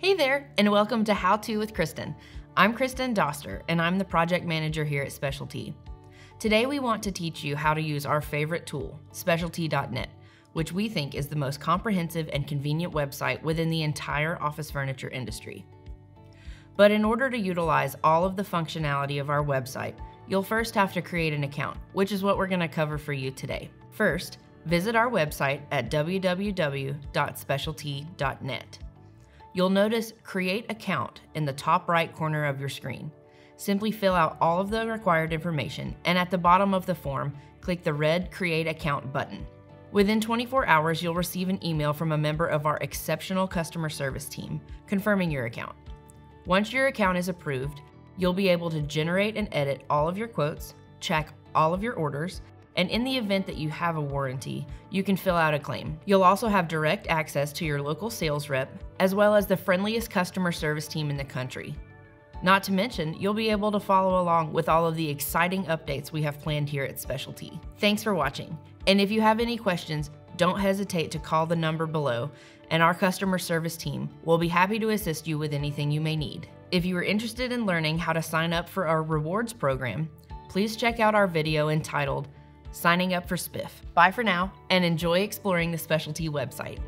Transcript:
Hey there, and welcome to How To with Kristen. I'm Kristen Doster, and I'm the project manager here at Special-T. Today, we want to teach you how to use our favorite tool, Specialt.net, which we think is the most comprehensive and convenient website within the entire office furniture industry. But in order to utilize all of the functionality of our website, you'll first have to create an account, which is what we're going to cover for you today. First, visit our website at www.specialt.net. You'll notice Create Account in the top right corner of your screen. Simply fill out all of the required information, and at the bottom of the form, click the red Create Account button. Within 24 hours, you'll receive an email from a member of our exceptional customer service team confirming your account. Once your account is approved, you'll be able to generate and edit all of your quotes, check all of your orders, and in the event that you have a warranty, you can fill out a claim. You'll also have direct access to your local sales rep, as well as the friendliest customer service team in the country. Not to mention, you'll be able to follow along with all of the exciting updates we have planned here at Special-T. Thanks for watching, and if you have any questions, don't hesitate to call the number below, and our customer service team will be happy to assist you with anything you may need. If you are interested in learning how to sign up for our rewards program, please check out our video entitled signing up for Spiff. Bye for now, and enjoy exploring the Special-T website.